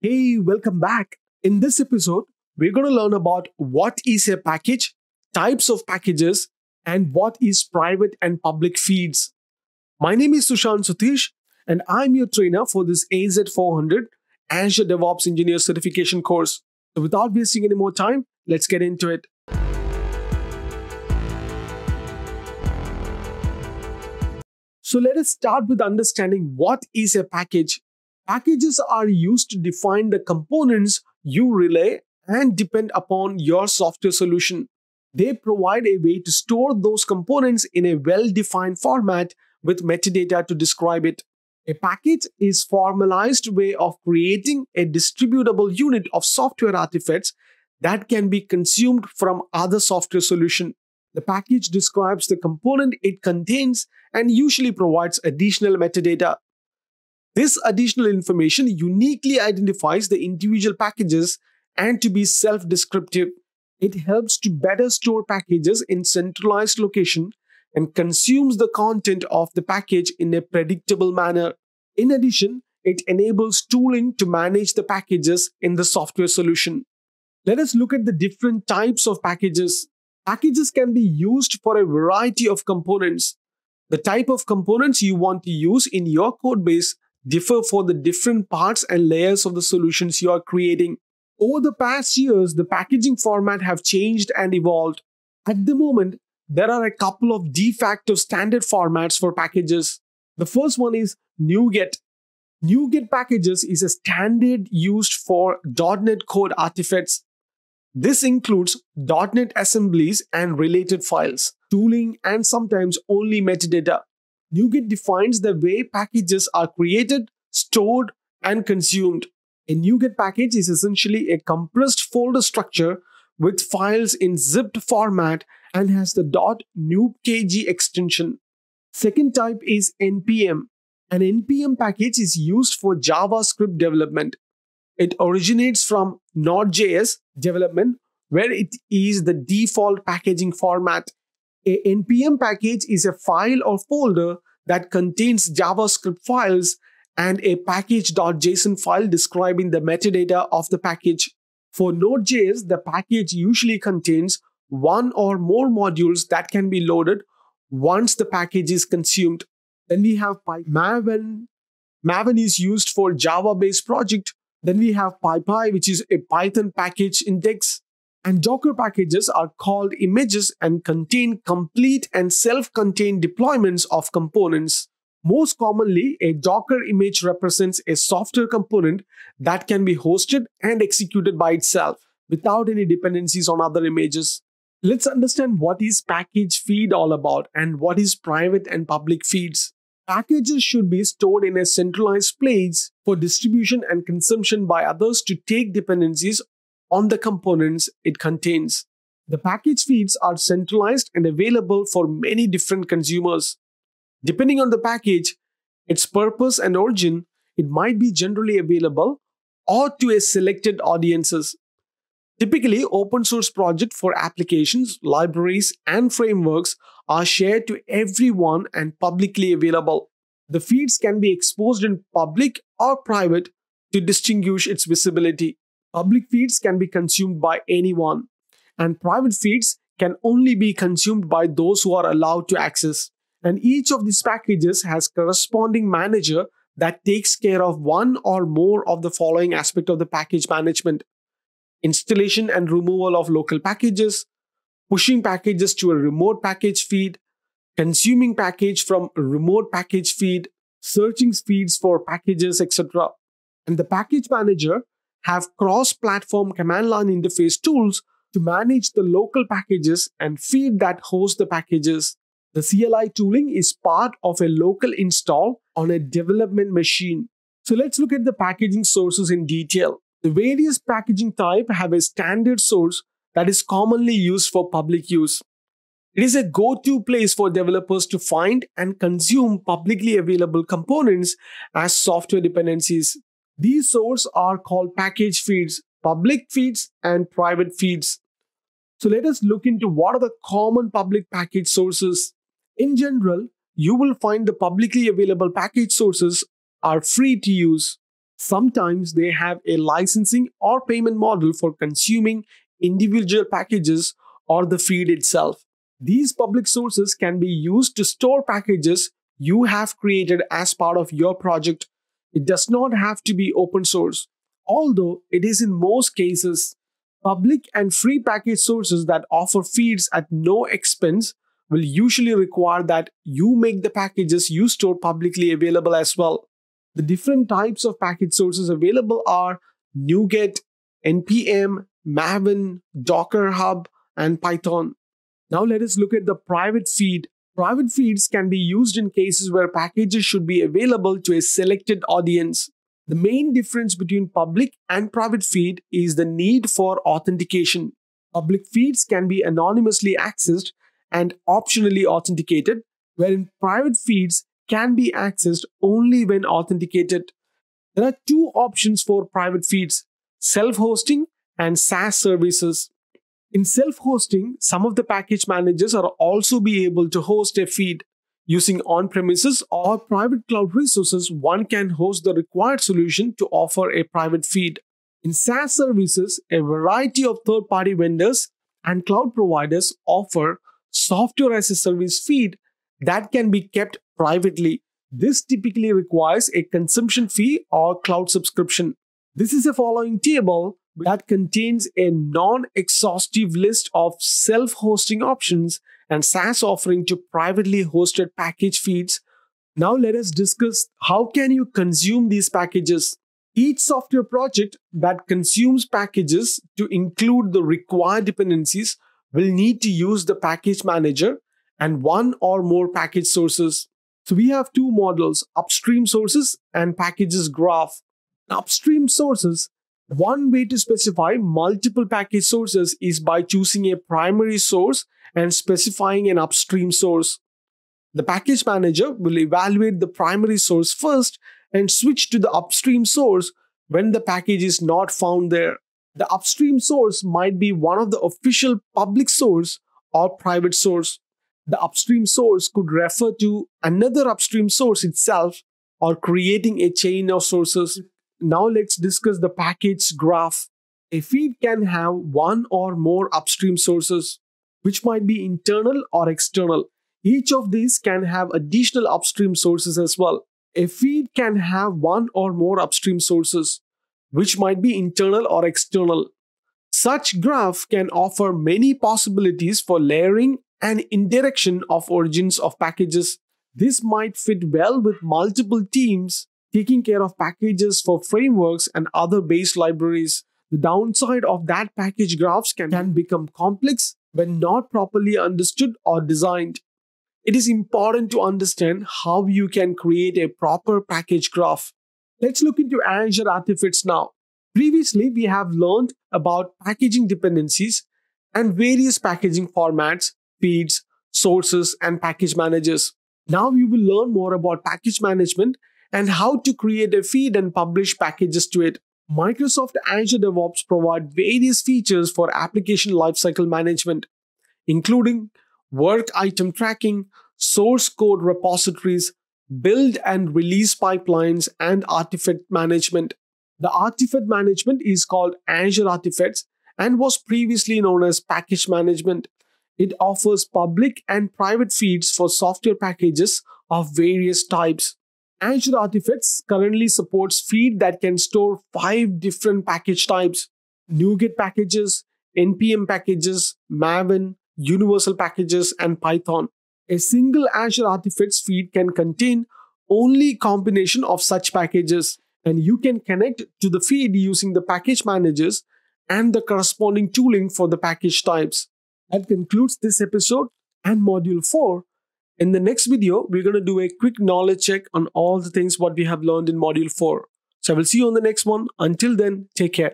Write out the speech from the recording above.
Hey, welcome back. In this episode, we're going to learn about what is a package, types of packages, and what is private and public feeds. My name is Susanth Sutheesh, and I'm your trainer for this AZ400 Azure DevOps Engineer Certification course. So without wasting any more time, let's get into it. So let us start with understanding what is a package. Packages are used to define the components you relay and depend upon your software solution. They provide a way to store those components in a well-defined format with metadata to describe it. A package is formalized way of creating a distributable unit of software artifacts that can be consumed from other software solution. The package describes the component it contains and usually provides additional metadata. This additional information uniquely identifies the individual packages and to be self-descriptive. It helps to better store packages in centralized location and consumes the content of the package in a predictable manner. In addition, it enables tooling to manage the packages in the software solution. Let us look at the different types of packages. Packages can be used for a variety of components. The type of components you want to use in your code base differ for the different parts and layers of the solutions you are creating. Over the past years, the packaging format have changed and evolved. At the moment, there are a couple of de facto standard formats for packages. The first one is NuGet. NuGet packages is a standard used for .NET code artifacts. This includes .NET assemblies and related files, tooling, and sometimes only metadata. NuGet defines the way packages are created, stored, and consumed. A NuGet package is essentially a compressed folder structure with files in zipped format and has the .nupkg extension. Second type is NPM. An NPM package is used for JavaScript development. It originates from Node.js development where it is the default packaging format. A NPM package is a file or folder that contains JavaScript files and a package.json file describing the metadata of the package. For Node.js, the package usually contains one or more modules that can be loaded once the package is consumed. Then we have Maven. Maven is used for Java-based project. Then we have PyPI, which is a Python package index. And Docker packages are called images and contain complete and self-contained deployments of components. Most commonly, a Docker image represents a software component that can be hosted and executed by itself without any dependencies on other images. Let's understand what is package feed all about and what is private and public feeds. Packages should be stored in a centralized place for distribution and consumption by others to take dependencies on the components it contains. The package feeds are centralized and available for many different consumers. Depending on the package, its purpose and origin, it might be generally available or to a selected audiences. Typically, open source projects for applications, libraries, and frameworks are shared to everyone and publicly available. The feeds can be exposed in public or private to distinguish its visibility. Public feeds can be consumed by anyone, and private feeds can only be consumed by those who are allowed to access. And each of these packages has corresponding manager that takes care of one or more of the following aspect of the package management. Installation and removal of local packages, pushing packages to a remote package feed, consuming package from remote package feed, searching feeds for packages, etc. And the package manager have cross-platform command line interface tools to manage the local packages and feed that host the packages. The CLI tooling is part of a local install on a development machine. So let's look at the packaging sources in detail. The various packaging type have a standard source that is commonly used for public use. It is a go-to place for developers to find and consume publicly available components as software dependencies. These sources are called package feeds, public feeds, and private feeds. So let us look into what are the common public package sources. In general, you will find the publicly available package sources are free to use. Sometimes they have a licensing or payment model for consuming individual packages or the feed itself. These public sources can be used to store packages you have created as part of your project. It does not have to be open source, although it is in most cases. Public and free package sources that offer feeds at no expense will usually require that you make the packages you store publicly available as well. The different types of package sources available are NuGet, NPM, Maven, Docker Hub, and Python. Now let us look at the private feed. Private feeds can be used in cases where packages should be available to a selected audience. The main difference between public and private feed is the need for authentication. Public feeds can be anonymously accessed and optionally authenticated, wherein private feeds can be accessed only when authenticated. There are two options for private feeds self hosting and SaaS services. In self-hosting, some of the package managers are also be able to host a feed. Using on-premises or private cloud resources, one can host the required solution to offer a private feed. In SaaS services, a variety of third-party vendors and cloud providers offer software as a service feed that can be kept privately. This typically requires a consumption fee or cloud subscription. This is the following table that contains a non-exhaustive list of self-hosting options and SaaS offering to privately hosted package feeds. Now let us discuss how can you consume these packages. Each software project that consumes packages to include the required dependencies will need to use the package manager and one or more package sources. So we have two models, upstream sources and packages graph. Upstream sources one way to specify multiple package sources is by choosing a primary source and specifying an upstream source. The package manager will evaluate the primary source first and switch to the upstream source when the package is not found there. The upstream source might be one of the official public source or private source. The upstream source could refer to another upstream source itself or creating a chain of sources. Now let's discuss the package graph. A feed can have one or more upstream sources, which might be internal or external. Each of these can have additional upstream sources as well. A feed can have one or more upstream sources, which might be internal or external. Such graph can offer many possibilities for layering and indirection of origins of packages. This might fit well with multiple teams taking care of packages for frameworks and other base libraries. The downside of that package graphs can, can become complex when not properly understood or designed. It is important to understand how you can create a proper package graph. Let's look into Azure Artifacts now. Previously, we have learned about packaging dependencies and various packaging formats, feeds, sources, and package managers. Now you will learn more about package management and how to create a feed and publish packages to it. Microsoft Azure DevOps provide various features for application lifecycle management, including work item tracking, source code repositories, build and release pipelines, and artifact management. The artifact management is called Azure Artifacts and was previously known as package management. It offers public and private feeds for software packages of various types. Azure Artifacts currently supports feed that can store five different package types NuGet packages, NPM packages, Maven, Universal packages, and Python. A single Azure Artifacts feed can contain only combination of such packages, and you can connect to the feed using the package managers and the corresponding tooling for the package types. That concludes this episode and module 4 in the next video, we're going to do a quick knowledge check on all the things what we have learned in module 4. So I will see you on the next one. Until then, take care.